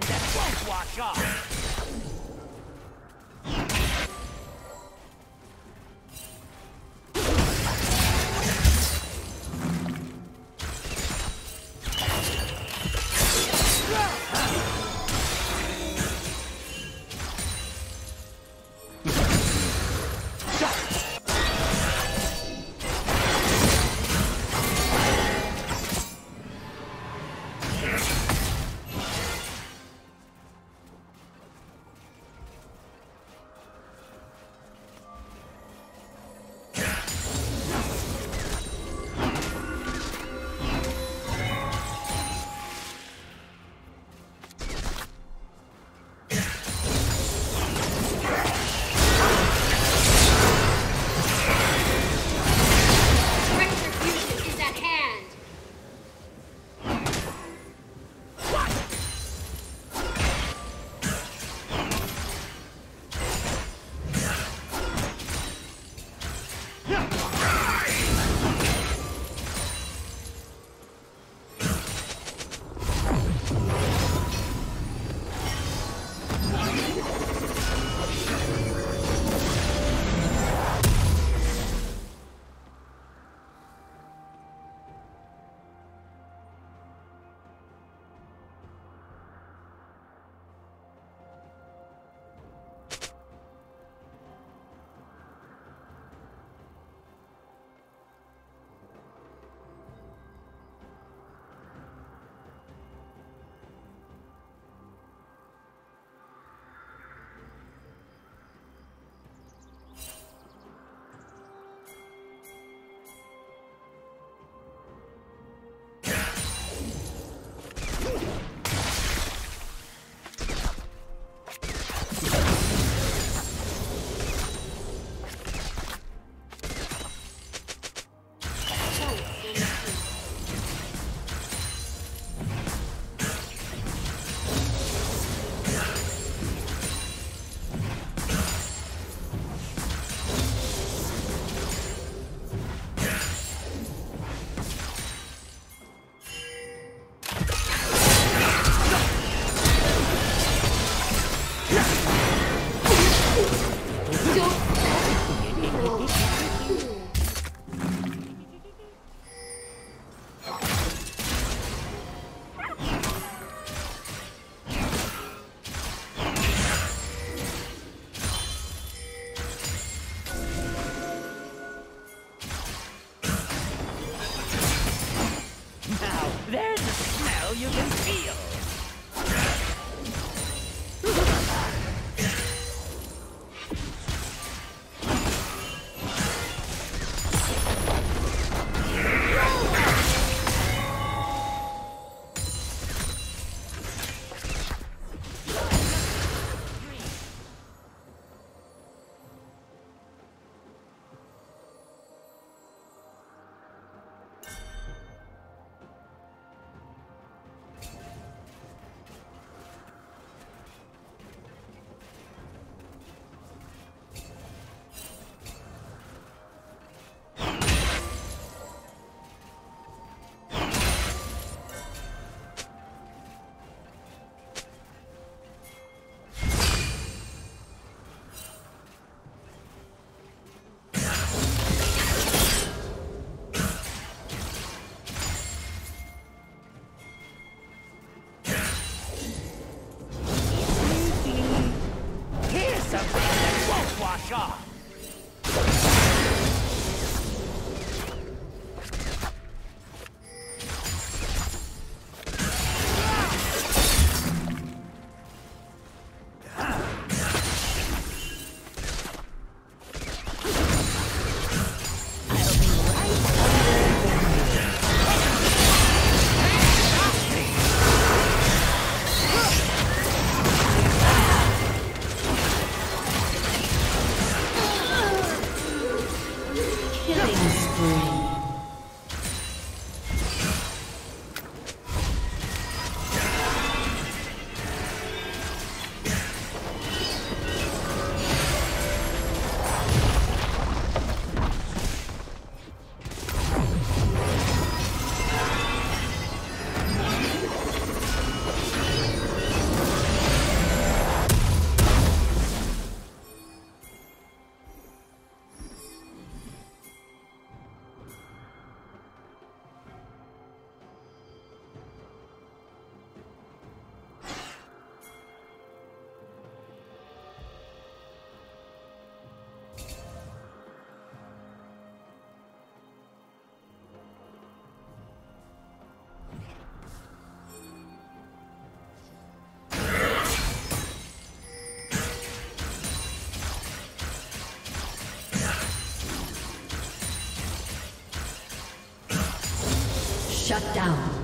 that won't wash off. Fire! spree. Shut down.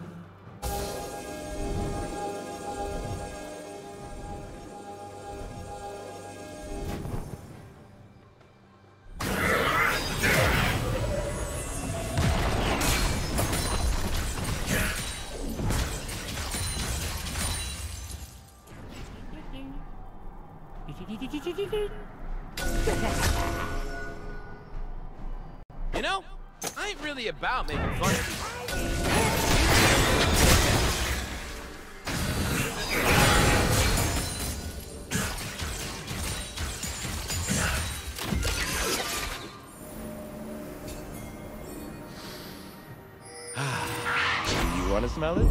about making fun of you. Ah, you want to smell it?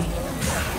あ!